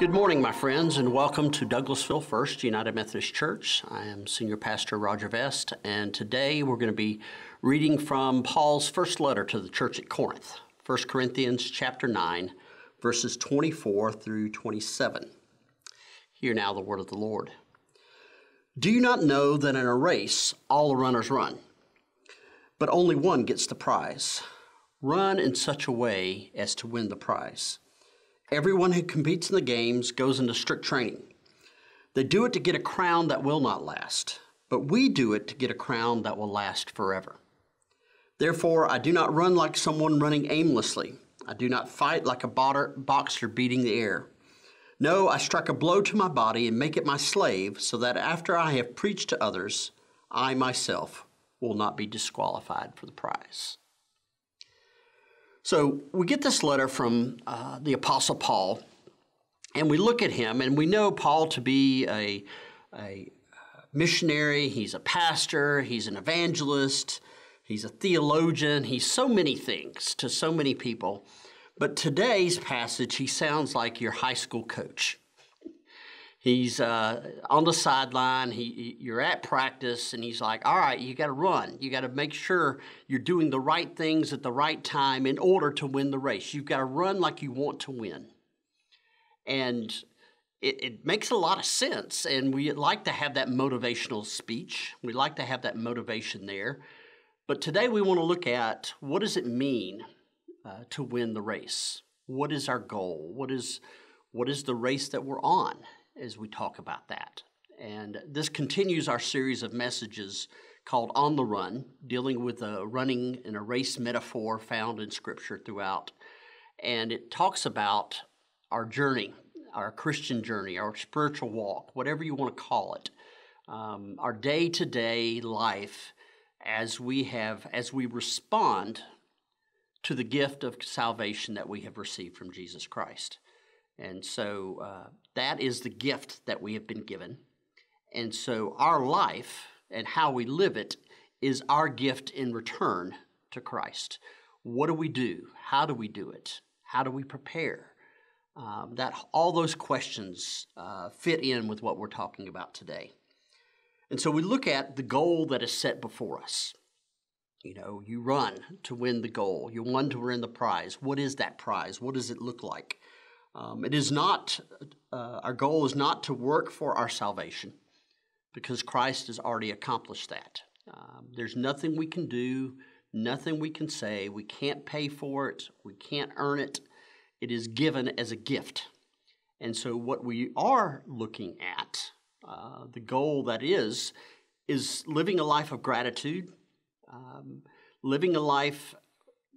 Good morning, my friends, and welcome to Douglasville First United Methodist Church. I am Senior Pastor Roger Vest, and today we're going to be reading from Paul's first letter to the church at Corinth, 1 Corinthians chapter 9, verses 24 through 27. Hear now the word of the Lord. Do you not know that in a race all the runners run, but only one gets the prize? Run in such a way as to win the prize. Everyone who competes in the games goes into strict training. They do it to get a crown that will not last, but we do it to get a crown that will last forever. Therefore, I do not run like someone running aimlessly. I do not fight like a boxer beating the air. No, I strike a blow to my body and make it my slave, so that after I have preached to others, I myself will not be disqualified for the prize. So we get this letter from uh, the Apostle Paul, and we look at him, and we know Paul to be a, a missionary, he's a pastor, he's an evangelist, he's a theologian, he's so many things to so many people. But today's passage, he sounds like your high school coach. He's uh, on the sideline. He, you're at practice, and he's like, "All right, you got to run. You got to make sure you're doing the right things at the right time in order to win the race. You've got to run like you want to win." And it, it makes a lot of sense, and we like to have that motivational speech. We like to have that motivation there. But today we want to look at what does it mean uh, to win the race? What is our goal? What is what is the race that we're on? As we talk about that. And this continues our series of messages called On the Run, dealing with a running and a race metaphor found in Scripture throughout. And it talks about our journey, our Christian journey, our spiritual walk, whatever you want to call it, um, our day to day life as we have, as we respond to the gift of salvation that we have received from Jesus Christ. And so uh, that is the gift that we have been given. And so our life and how we live it is our gift in return to Christ. What do we do? How do we do it? How do we prepare? Um, that all those questions uh, fit in with what we're talking about today. And so we look at the goal that is set before us. You know, you run to win the goal. You run to win the prize. What is that prize? What does it look like? Um, it is not, uh, our goal is not to work for our salvation because Christ has already accomplished that. Um, there's nothing we can do, nothing we can say. We can't pay for it, we can't earn it. It is given as a gift. And so, what we are looking at, uh, the goal that is, is living a life of gratitude, um, living a life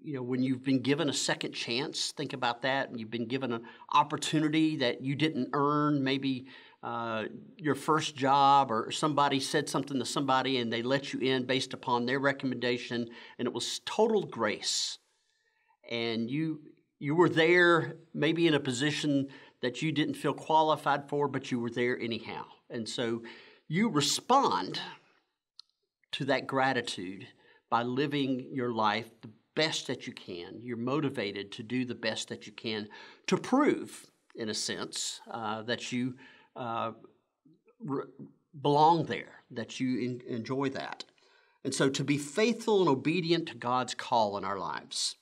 you know, when you've been given a second chance, think about that. And you've been given an opportunity that you didn't earn, maybe uh, your first job, or somebody said something to somebody and they let you in based upon their recommendation, and it was total grace. And you you were there, maybe in a position that you didn't feel qualified for, but you were there anyhow. And so you respond to that gratitude by living your life the best that you can. You're motivated to do the best that you can to prove, in a sense, uh, that you uh, re- belong there, that you in- enjoy that. And so to be faithful and obedient to God's call in our lives.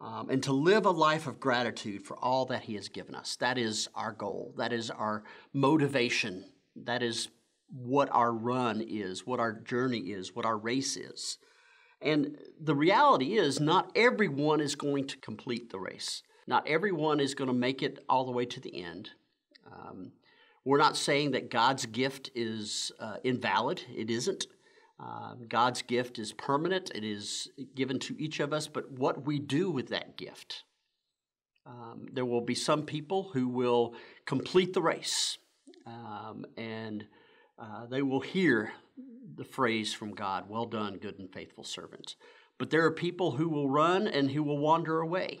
Um, and to live a life of gratitude for all that He has given us. That is our goal. That is our motivation. That is what our run is, what our journey is, what our race is. And the reality is, not everyone is going to complete the race. Not everyone is going to make it all the way to the end. Um, we're not saying that God's gift is uh, invalid, it isn't. Uh, God's gift is permanent, it is given to each of us, but what we do with that gift. Um, there will be some people who will complete the race um, and uh, they will hear the phrase from God, well done, good and faithful servant. But there are people who will run and who will wander away.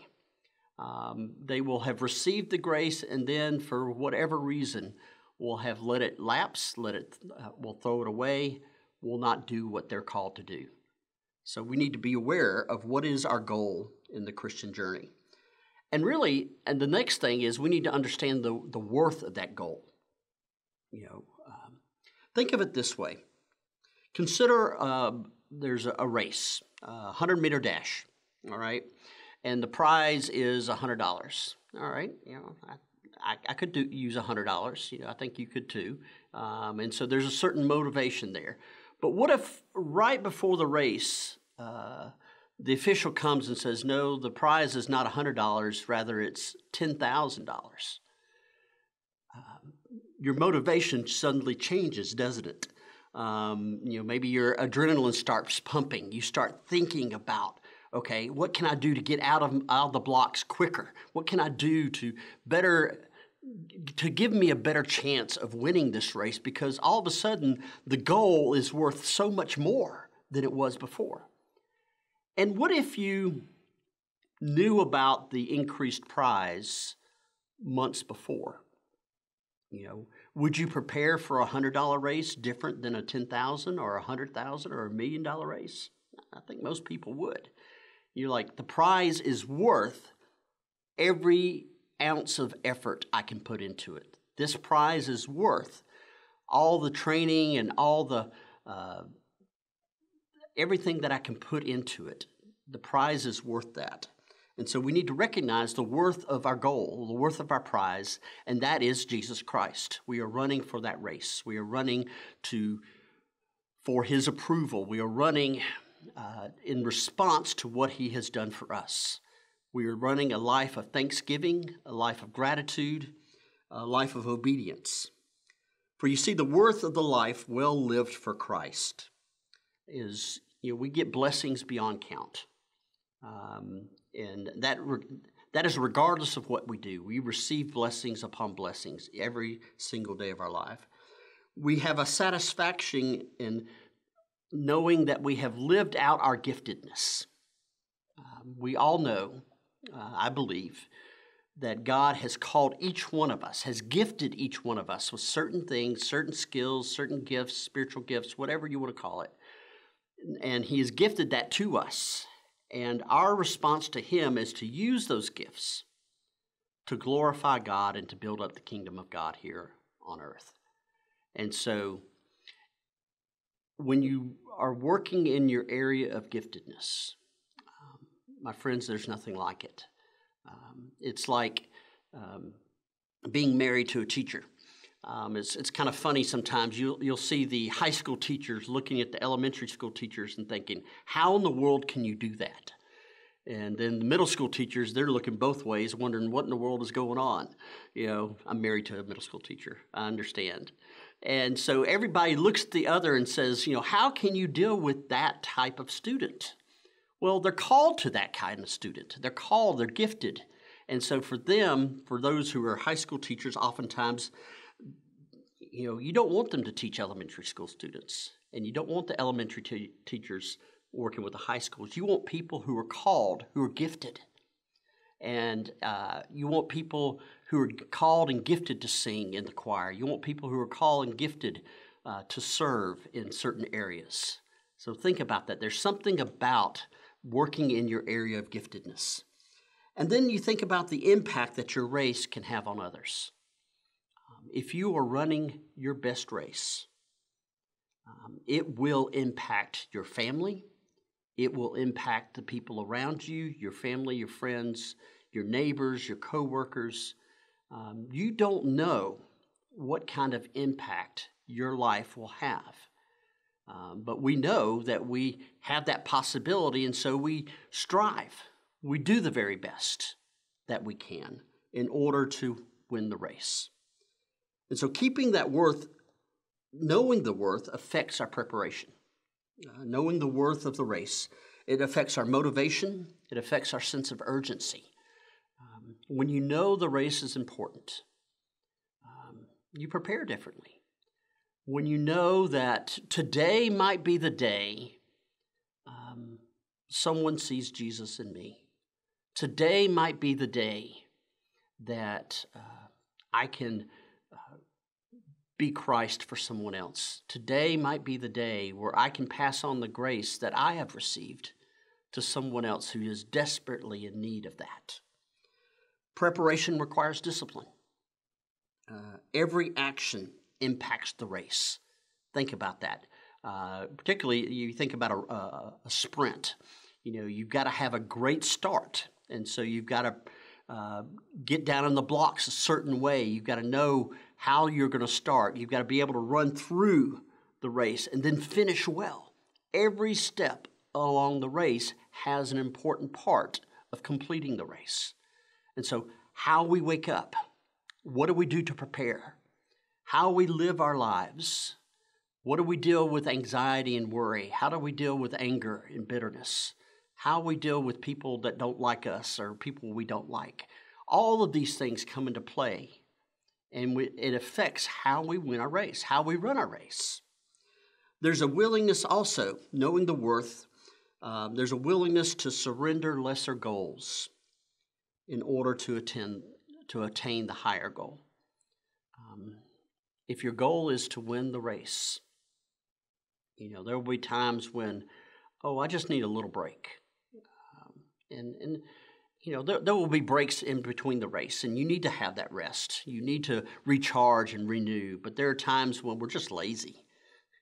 Um, they will have received the grace and then, for whatever reason, will have let it lapse, let it, uh, will throw it away, will not do what they're called to do. So we need to be aware of what is our goal in the Christian journey. and really, and the next thing is we need to understand the, the worth of that goal. You know, um, think of it this way. Consider uh, there's a, race, a 100 meter dash, all right? And the prize is $100, all right? You know, I, I, I could do, use $100. You know, I think you could too. Um, and so there's a certain motivation there. But what if right before the race, uh, the official comes and says, no, the prize is not $100, rather it's $10,000. Um, your motivation suddenly changes, doesn't it? Um, you know, maybe your adrenaline starts pumping. You start thinking about, okay, what can I do to get out of, out of the blocks quicker? What can I do to better to give me a better chance of winning this race because all of a sudden the goal is worth so much more than it was before. And what if you knew about the increased prize months before? You know, would you prepare for a hundred dollar race different than a ten thousand or a hundred thousand or a million dollar race? I think most people would. You're like the prize is worth every ounce of effort I can put into it. This prize is worth all the training and all the uh, everything that I can put into it. The prize is worth that. And so we need to recognize the worth of our goal, the worth of our prize, and that is Jesus Christ. We are running for that race. We are running to for his approval. We are running uh, in response to what he has done for us. We are running a life of thanksgiving, a life of gratitude, a life of obedience. For you see, the worth of the life well lived for Christ is, you know, we get blessings beyond count. Um, and that, that is regardless of what we do. We receive blessings upon blessings every single day of our life. We have a satisfaction in knowing that we have lived out our giftedness. Um, we all know uh, I believe, that God has called each one of us, has gifted each one of us with certain things, certain skills, certain gifts, spiritual gifts, whatever you want to call it. And He has gifted that to us. And our response to Him is to use those gifts to glorify God and to build up the kingdom of God here on earth. And so, when you are working in your area of giftedness, my friends, there's nothing like it. Um, it's like um, being married to a teacher. Um, it's, it's kind of funny sometimes. You'll, you'll see the high school teachers looking at the elementary school teachers and thinking, how in the world can you do that? And then the middle school teachers, they're looking both ways, wondering what in the world is going on. You know, I'm married to a middle school teacher. I understand. And so everybody looks at the other and says, you know, how can you deal with that type of student? Well, they're called to that kind of student. They're called, they're gifted. And so for them, for those who are high school teachers, oftentimes, you know, you don't want them to teach elementary school students. And you don't want the elementary t- teachers working with the high schools. You want people who are called, who are gifted. And uh, you want people who are called and gifted to sing in the choir. You want people who are called and gifted uh, to serve in certain areas. So think about that. There's something about working in your area of giftedness. And then you think about the impact that your race can have on others. If you are running your best race, um, it will impact your family. It will impact the people around you, your family, your friends, your neighbors, your coworkers. Um, you don't know what kind of impact your life will have. Um, but we know that we have that possibility, and so we strive. We do the very best that we can in order to win the race. And so, keeping that worth, knowing the worth, affects our preparation. Uh, knowing the worth of the race, it affects our motivation, it affects our sense of urgency. Um, when you know the race is important, um, you prepare differently when you know that today might be the day um, someone sees Jesus in me. Today might be the day that uh, I can be Christ for someone else. Today might be the day where I can pass on the grace that I have received to someone else who is desperately in need of that. Preparation requires discipline. Uh, every action impacts the race. Think about that. Uh, particularly, you think about a, a, a, sprint. You know, you've got to have a great start, and so you've got to uh, get down in the blocks a certain way. You've got to know how you're going to start. You've got to be able to run through the race and then finish well. Every step along the race has an important part of completing the race. And so, how we wake up, what do we do to prepare? How we live our lives, what do we deal with anxiety and worry? How do we deal with anger and bitterness? How we deal with people that don't like us or people we don't like? All of these things come into play, and we, it affects how we win our race, how we run our race. There's a willingness also, knowing the worth, um, there's a willingness to surrender lesser goals in order to attend to attain the higher goal. Um, if your goal is to win the race, you know, there will be times when, oh, I just need a little break. And, and, you know, there, there will be breaks in between the race, and you need to have that rest. You need to recharge and renew. But there are times when we're just lazy.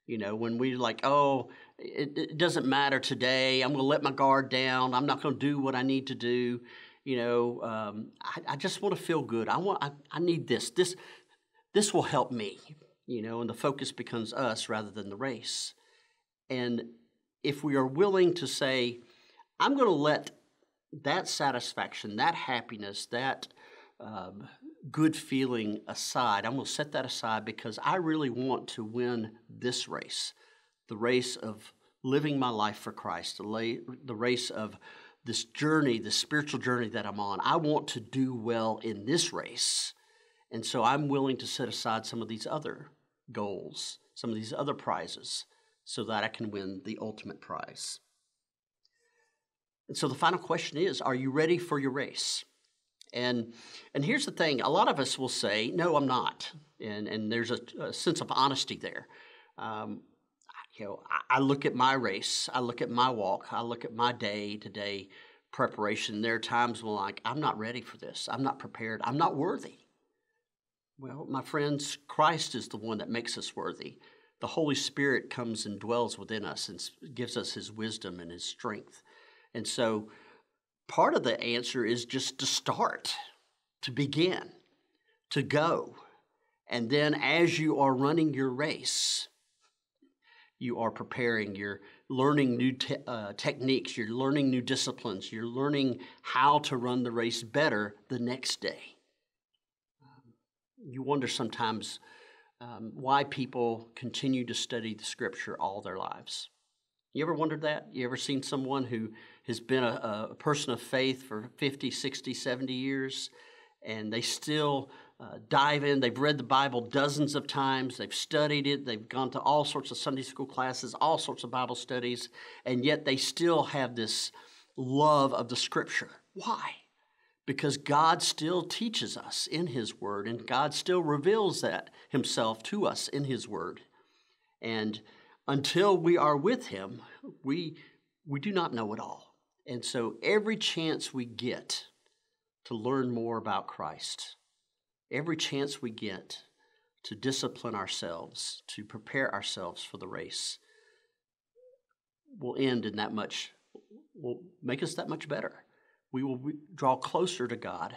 You know, when we're like, oh, it, it doesn't matter today. I'm going to let my guard down. I'm not going to do what I need to do. You know, um, I, I, just want to feel good. I want. I, I need this. This this will help me. You know, and the focus becomes us rather than the race. And if we are willing to say, I'm going to let that satisfaction, that happiness, that um, good feeling aside, I'm going to set that aside because I really want to win this race the race of living my life for Christ, the, the race of this journey, the spiritual journey that I'm on. I want to do well in this race. And so I'm willing to set aside some of these other goals, some of these other prizes so that I can win the ultimate prize. And so the final question is Are you ready for your race? And, and here's the thing a lot of us will say, No, I'm not. And, and there's a, a sense of honesty there. Um, you know, I, I look at my race, I look at my walk, I look at my day to day preparation. There are times when, like, I'm not ready for this, I'm not prepared, I'm not worthy. Well, my friends, Christ is the one that makes us worthy the Holy Spirit comes and dwells within us and gives us his wisdom and his strength. And so part of the answer is just to start, to begin, to go. And then as you are running your race, you are preparing, you're learning new te- uh, techniques, you're learning new disciplines, you're learning how to run the race better the next day. You wonder sometimes um, why people continue to study the scripture all their lives. You ever wondered that? You ever seen someone who has been a, a person of faith for 50, 60, 70 years and they still uh, dive in? They've read the Bible dozens of times, they've studied it, they've gone to all sorts of Sunday school classes, all sorts of Bible studies, and yet they still have this love of the scripture. Why? because God still teaches us in His Word, and God still reveals that Himself to us in His Word. And until we are with Him, we, we do not know it all. And so every chance we get to learn more about Christ, every chance we get to discipline ourselves, to prepare ourselves for the race, will end in that much, will make us that much better we will draw closer to God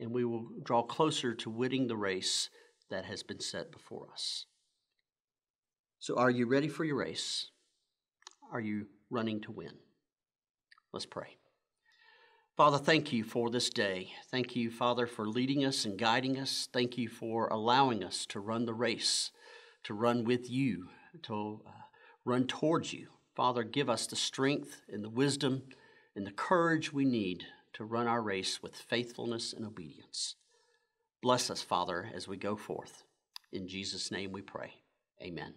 and we will draw closer to winning the race that has been set before us. So, are you ready for your race? Are you running to win? Let's pray. Father, thank you for this day. Thank you, Father, for leading us and guiding us. Thank you for allowing us to run the race, to run with you, to uh, run towards you. Father, give us the strength and the wisdom and the courage we need to run our race with faithfulness and obedience. Bless us, Father, as we go forth. In Jesus' name we pray. Amen.